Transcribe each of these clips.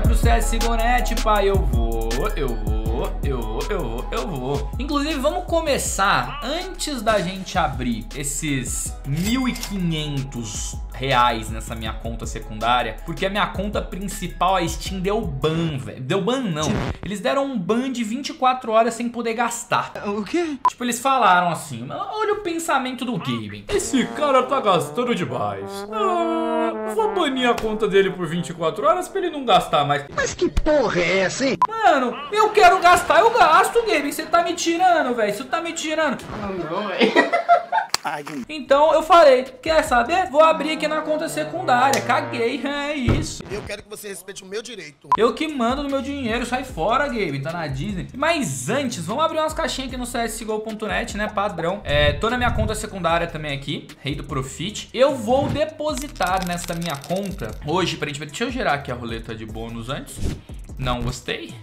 Vai pro CSGO.net, pai. Eu vou, eu vou, eu vou, eu vou, eu vou. Inclusive, vamos começar antes da gente abrir esses 1.500 reais nessa minha conta secundária, porque a minha conta principal, a Steam, deu ban, velho. Deu ban não. Eles deram um ban de 24 horas sem poder gastar. O quê? Tipo, eles falaram assim, olha o pensamento do Gaben. Esse cara tá gastando demais. Ah, vou banir a conta dele por 24 horas pra ele não gastar mais. Mas que porra é essa, hein? Mano, eu quero gastar, eu gasto, Gaben. Você tá me tirando, velho. Você tá me tirando. Não, não, velho. Então eu falei, quer saber? Vou abrir aqui na conta secundária. Caguei, é isso. Eu quero que você respeite o meu direito. Eu que mando no meu dinheiro, sai fora, Gabe, tá na Disney. Mas antes, vamos abrir umas caixinhas aqui no csgo.net, né, padrão. É, tô na minha conta secundária também aqui, rei do Profit. Eu vou depositar nessa minha conta hoje pra gente ver. Deixa eu gerar aqui a roleta de bônus antes. Não gostei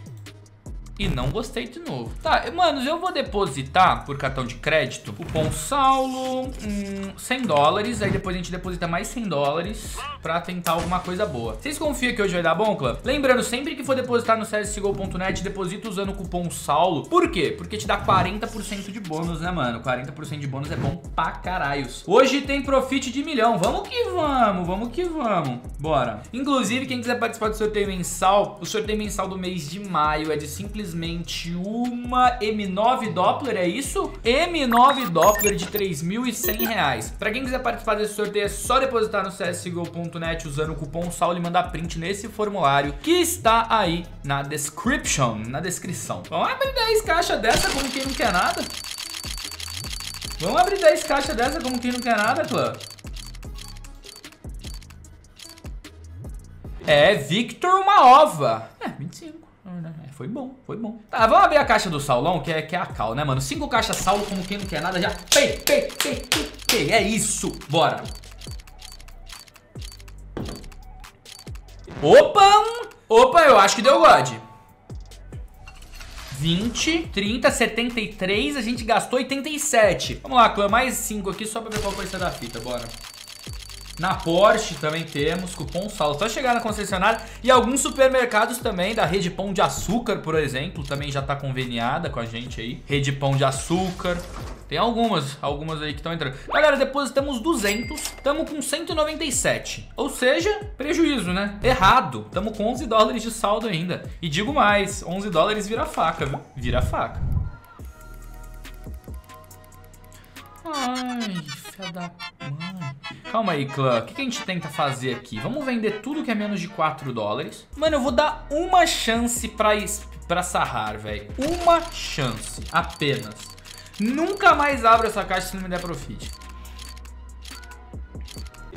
e não gostei de novo. Tá, manos, eu vou depositar por cartão de crédito cupom Saulo, hum, 100 dólares, aí depois a gente deposita mais 100 dólares pra tentar alguma coisa boa. Vocês confiam que hoje vai dar bom, clã? Lembrando, sempre que for depositar no csgo.net, deposita usando o cupom Saulo. Por quê? Porque te dá 40% de bônus, né, mano? 40% de bônus é bom pra caralhos. Hoje tem profit de milhão. Vamos que vamos, vamos que vamos. Bora. Inclusive, quem quiser participar do sorteio mensal, o sorteio mensal do mês de maio é de simples simplesmente uma M9 Doppler, é isso? M9 Doppler de 3.100 reais. Pra quem quiser participar desse sorteio, é só depositar no csgo.net usando o cupom SAUL e mandar print nesse formulário que está aí na description, na descrição. Vamos abrir 10 caixas dessa como quem não quer nada? Vamos abrir 10 caixas dessa como quem não quer nada, clã? É, Victor uma ova. É, 25. É, foi bom, foi bom. Tá, vamos abrir a caixa do Saulão, que é, que é a cal, né, mano? Cinco caixas Saulo, como quem não quer nada, já... Pei, pei, pei, pei, pei. É isso, bora. Opa, opa, eu acho que deu God. 20, 30, 73, a gente gastou 87. Vamos lá, clã, mais 5 aqui só pra ver qual ser da fita, bora. Na Porsche também temos cupom SAL. Só chegar na concessionária e alguns supermercados também, da Rede Pão de Açúcar, por exemplo, também já tá conveniada com a gente aí. Rede Pão de Açúcar. Tem algumas, algumas aí que estão entrando. Galera, depositamos 200, estamos com 197. Ou seja, prejuízo, né? Errado. Estamos com 11 dólares de saldo ainda. E digo mais, 11 dólares vira faca, viu? Vira faca. Ai, filha da mãe. Calma aí, clã. O que, a gente tenta fazer aqui? Vamos vender tudo que é menos de 4 dólares. Mano, eu vou dar uma chance pra, pra sarrar, velho. Uma chance. Apenas. Nunca mais abro essa caixa se não me der profit.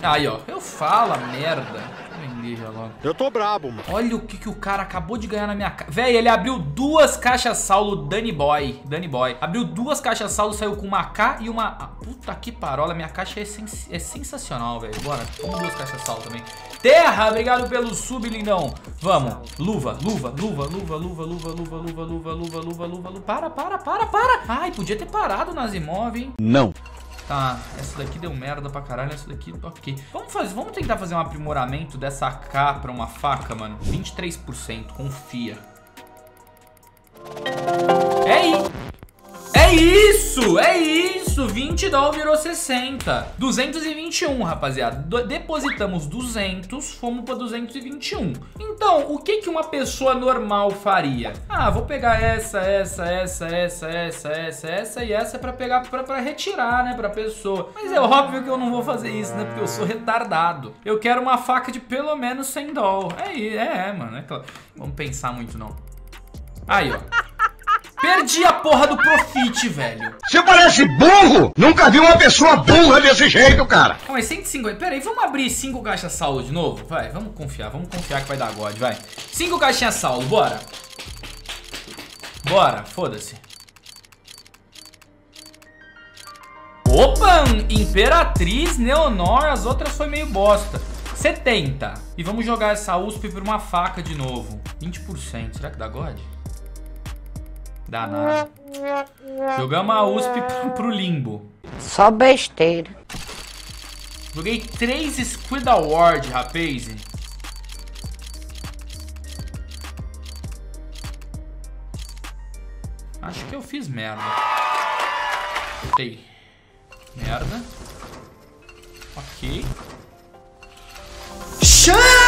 Aí, ó. Eu falo, merda logo. Eu tô brabo, mano. Olha o que, que o cara acabou de ganhar na minha casa. Véi, ele abriu duas caixas Saulo Danny Boy. Danny Boy. Abriu duas caixas Saulo, saiu com uma K e uma... Ah, puta que parola, minha caixa é, sens... é sensacional, velho. Bora, vamos duas caixas Saulo também. Terra, obrigado pelo sub, lindão. Vamos. Luva, luva, luva, luva, luva, luva, luva, luva, luva, luva, luva, luva, luva. Para, para, para, para. Ai, podia ter parado nas imóveis, hein? Não. Tá, essa daqui deu merda pra caralho, essa daqui, ok. Vamos, fazer, vamos tentar fazer um aprimoramento dessa AK pra uma faca, mano. 23%, confia. É isso, é isso. 20 dólares virou 60. 221, rapaziada. Depositamos 200, fomos pra 221. Então, o que que uma pessoa normal faria? Ah, vou pegar essa, essa, essa, essa, essa, essa, essa e essa pra pegar, pra, pra retirar, né, pra pessoa. Mas é óbvio que eu não vou fazer isso, né, porque eu sou retardado. Eu quero uma faca de pelo menos 100 dólares. É, é, é, mano, é claro. Vamos pensar muito, não. Aí, ó. Perdi a porra do Profit, velho. Você parece burro! Nunca vi uma pessoa burra desse jeito, cara. Calma aí, 150. Pera aí, vamos abrir 5 caixas saldo de novo? Vai, vamos confiar, vamos confiar que vai dar God, vai. 5 caixinhas saldo, bora. Bora, foda-se. Opa, Imperatriz, Neonor, as outras foi meio bosta. 70. E vamos jogar essa USP por uma faca de novo. 20%, será que dá God? Danado. Jogamos a USP pro, pro limbo. Só besteira. Joguei três Squid Award, rapaz. Acho que eu fiz merda. Ei. Merda. Ok. Chama!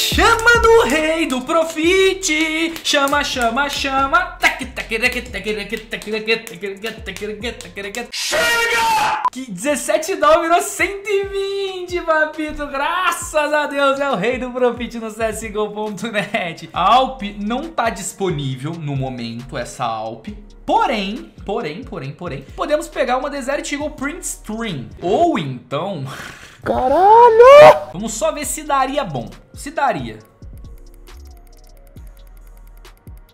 Chama do rei do profite! Chama, chama, chama! Chega! Que 17 não virou 120, papito! Graças a Deus é o rei do profite no CSGO.net. A Alp não tá disponível no momento, essa Alp. Porém, porém, porém, porém, podemos pegar uma Desert Eagle Print Stream. Ou então... Caralho! Vamos só ver se daria bom. Se daria.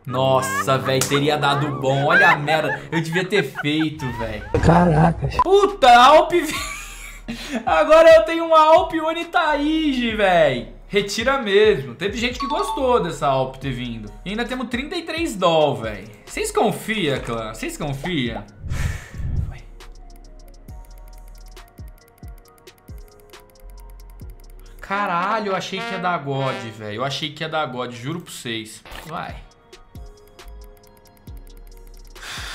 Nossa, velho, teria dado bom. Olha a merda. Eu devia ter feito, velho. Caracas. Puta, Alp... Agora eu tenho uma Alp Unitaige, velho. Retira mesmo. Teve gente que gostou dessa Alp ter vindo. E ainda temos 33 doll, velho. Vocês confiam, clã? Vocês confiam? Caralho, eu achei que ia dar God, velho. Eu achei que ia dar God, juro pra vocês. Vai.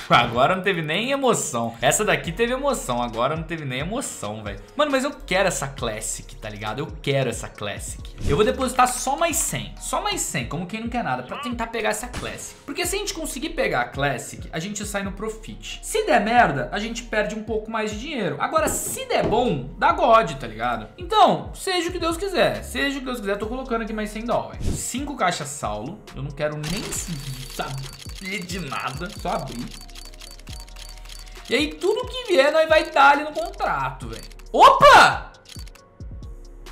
Agora não teve nem emoção. Essa daqui teve emoção, agora não teve nem emoção, velho. Mano, mas eu quero essa Classic, tá ligado? Eu quero essa Classic. Eu vou depositar só mais 100, só mais 100, como quem não quer nada, pra tentar pegar essa Classic. Porque se a gente conseguir pegar a Classic, a gente sai no Profit. Se der merda, a gente perde um pouco mais de dinheiro. Agora, se der bom, dá God, tá ligado? Então, seja o que Deus quiser, seja o que Deus quiser, tô colocando aqui mais 100 dólares. 5 caixas Saulo, eu não quero nem saber de nada, só abrir. E aí tudo que vier nós vai dar ali no contrato, velho. Opa!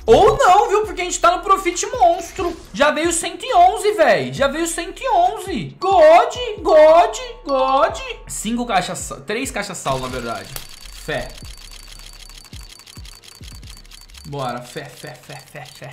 Ou não, viu? Porque a gente tá no Profit Monstro. Já veio 111, velho. Já veio 111. God, God, God. Cinco caixas, três caixas sal, na verdade. Fé. Bora, fé, fé, fé, fé, fé.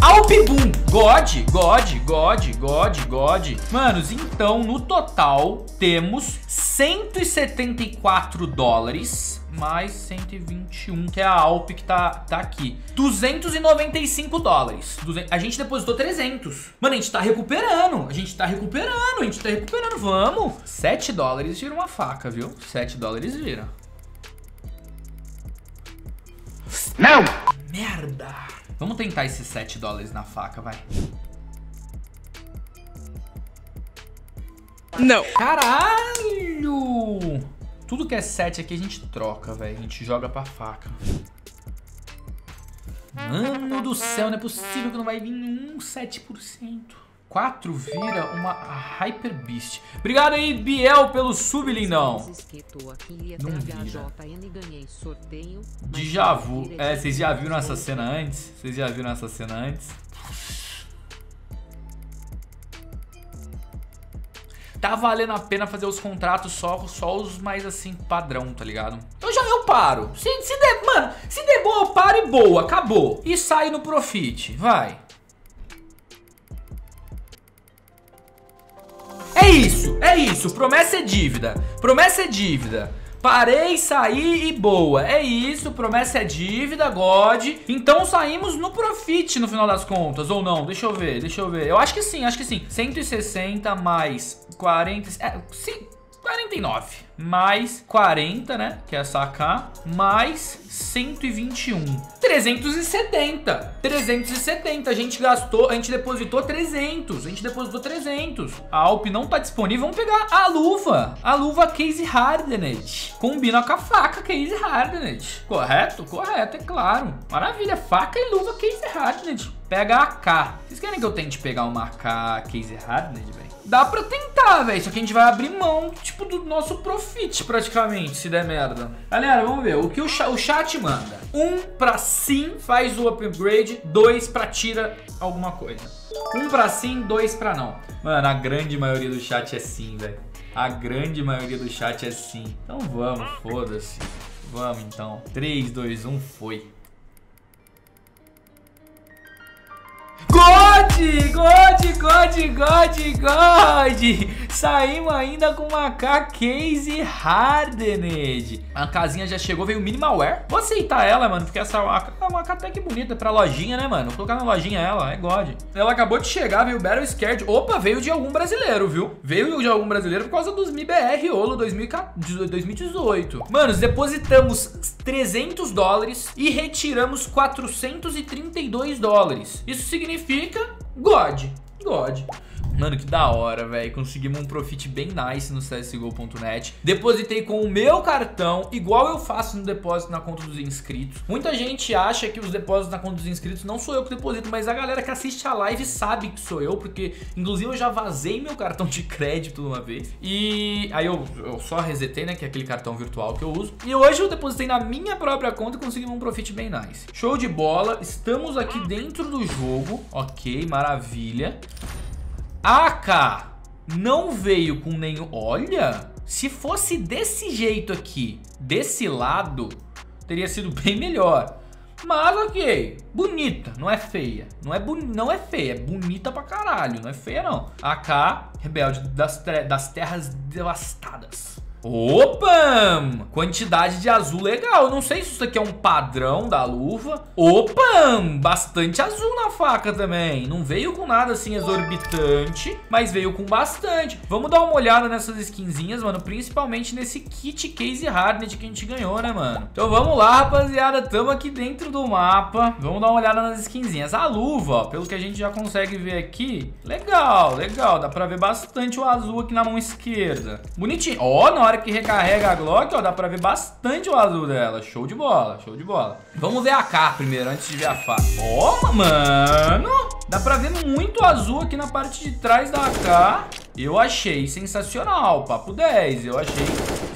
Alpibum, God, God, God, God, God. Manos, então no total temos 174 dólares mais 121, que é a Alp que tá, tá aqui. 295 dólares. A gente depositou 300. Mano, a gente tá recuperando. A gente tá recuperando. A gente tá recuperando. Vamos. 7 dólares vira uma faca, viu? 7 dólares vira. Não! Merda. Vamos tentar esses 7 dólares na faca, vai. Não. Caralho! Tudo que é 7 aqui a gente troca, velho. A gente joga pra faca. Mano do céu, não é possível que não vai vir um 7%. 4 vira uma Hyper Beast. Obrigado aí, Biel, pelo sub, lindão. Não vira. Déjà vu. É, vocês já viram essa cena antes? Vocês já viram essa cena antes? Tá valendo a pena fazer os contratos só, só os mais assim, padrão, tá ligado? Eu já eu paro. Se, se der, mano, se der boa, eu paro e boa, acabou. E sai no profit, vai. É isso. Promessa é dívida. Promessa é dívida. Parei, saí e boa. É isso, promessa é dívida, God. Então saímos no profit no final das contas, ou não? Deixa eu ver, deixa eu ver. Eu acho que sim, acho que sim. 160 mais 40... É, sim, 49 mais 40, né? Que é essa AK, mais 121. 370. 370. A gente gastou, a gente depositou 300. A gente depositou 300. A Alp não tá disponível. Vamos pegar a luva. A luva Case Hardened. Combina com a faca Case Hardened. Correto? Correto, é claro. Maravilha. Faca e luva Case Hardened. Pega a AK. Vocês querem que eu tente pegar uma AK Case Hardened, velho? Dá pra tentar, velho. Só que a gente vai abrir mão, tipo, do nosso profit, praticamente, se der merda. Galera, vamos ver. O que o, chat, o chat manda? Um pra sim faz o upgrade. Dois pra tira alguma coisa. Um pra sim, dois pra não. Mano, a grande maioria do chat é sim, velho. A grande maioria do chat é sim. Então vamos, foda-se. Vamos então. 3, 2, 1, foi. God, God, God, God, God. Saímos ainda com uma K Case Hardened. A casinha já chegou, veio Minimalware. Vou aceitar ela, mano, porque essa é uma K até que bonita pra lojinha, né, mano? Vou colocar na lojinha ela, é God. Ela acabou de chegar, veio Battle Scared. Opa, veio de algum brasileiro, viu? Veio de algum brasileiro por causa dos MIBR Olo 2018. Manos, depositamos 300 dólares e retiramos 432 dólares. Isso significa God. God. Mano, que da hora, velho. Conseguimos um profit bem nice no CSGO.net. Depositei com o meu cartão, igual eu faço no depósito na conta dos inscritos. Muita gente acha que os depósitos na conta dos inscritos não sou eu que deposito, mas a galera que assiste a live sabe que sou eu, porque inclusive eu já vazei meu cartão de crédito uma vez. E aí eu, eu só resetei, né, que é aquele cartão virtual que eu uso. E hoje eu depositei na minha própria conta e consegui um profit bem nice. Show de bola. Estamos aqui dentro do jogo. Ok, maravilha. AK não veio com nenhum... Olha, se fosse desse jeito aqui, desse lado, teria sido bem melhor. Mas ok, bonita, não é feia. Não é, não é feia, é bonita pra caralho, não é feia não. AK, rebelde das, das terras devastadas. Opa! Quantidade de azul legal. Não sei se isso aqui é um padrão da luva. Opa! Bastante azul na faca também. Não veio com nada assim exorbitante, mas veio com bastante. Vamos dar uma olhada nessas skinzinhas, mano. Principalmente nesse kit case hardened que a gente ganhou, né, mano? Então vamos lá, rapaziada. Tamo aqui dentro do mapa. Vamos dar uma olhada nas skinzinhas. A luva, ó, pelo que a gente já consegue ver aqui. Legal, legal. Dá pra ver bastante o azul aqui na mão esquerda. Bonitinho. Ó, na hora hora que recarrega a Glock, ó, dá pra ver bastante o azul dela. Show de bola, show de bola. Vamos ver a K primeiro, antes de ver a faca. Ó, mano! Dá pra ver muito azul aqui na parte de trás da AK. Eu achei sensacional, papo 10. Eu achei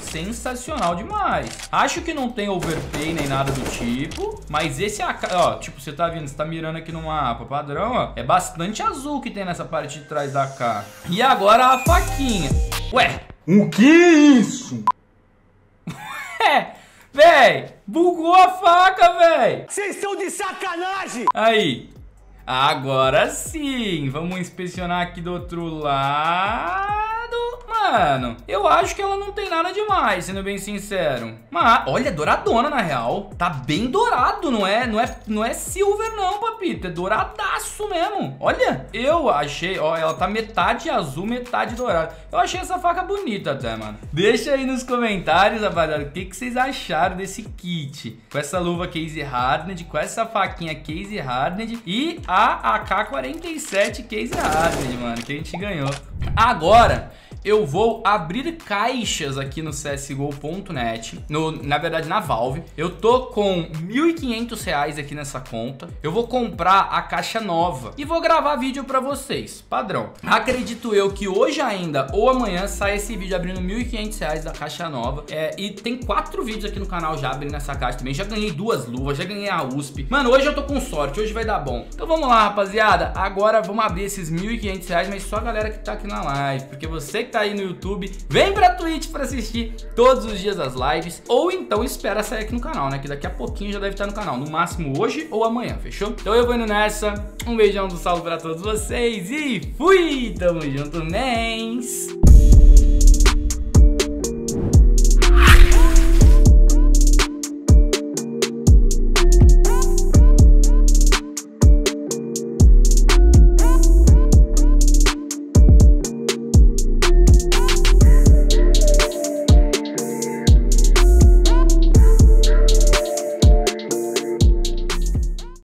sensacional demais. Acho que não tem overpay nem nada do tipo, mas esse AK, ó, tipo, você tá vendo, você tá mirando aqui no mapa padrão, ó, é bastante azul que tem nessa parte de trás da AK. E agora a faquinha. Ué, o que é isso? É, véi, bugou a faca, véi. Vocês estão de sacanagem. Aí, agora sim, vamos inspecionar aqui do outro lado. Mano, eu acho que ela não tem nada demais, sendo bem sincero. Mas, olha, douradona na real. Tá bem dourado, não é? Não é, não é silver não, papito. É douradaço mesmo. Olha, eu achei, ó, ela tá metade azul, metade dourada. Eu achei essa faca bonita até, mano. Deixa aí nos comentários, rapaziada, o que, que vocês acharam desse kit. Com essa luva Case Hardened, com essa faquinha Case Hardened e a AK-47 Case Hardened, mano, que a gente ganhou. Agora eu vou abrir caixas aqui no CSGO.net, na verdade na Valve. Eu tô com R$ 1.500 aqui nessa conta. Eu vou comprar a caixa nova e vou gravar vídeo pra vocês, padrão. Acredito eu que hoje ainda ou amanhã sai esse vídeo abrindo R$ 1.500 da caixa nova. É, e tem quatro vídeos aqui no canal já abrindo essa caixa também. Já ganhei duas luvas, já ganhei a USP. Mano, hoje eu tô com sorte, hoje vai dar bom. Então vamos lá, rapaziada. Agora vamos abrir esses R$ 1.500, mas só a galera que tá aqui na live, porque você que tá aí no YouTube, vem pra Twitch pra assistir todos os dias as lives, ou então espera sair aqui no canal, né? Que daqui a pouquinho já deve estar no canal, no máximo hoje ou amanhã, fechou? Então eu vou indo nessa, um beijão do salve pra todos vocês e fui! Tamo junto, nens!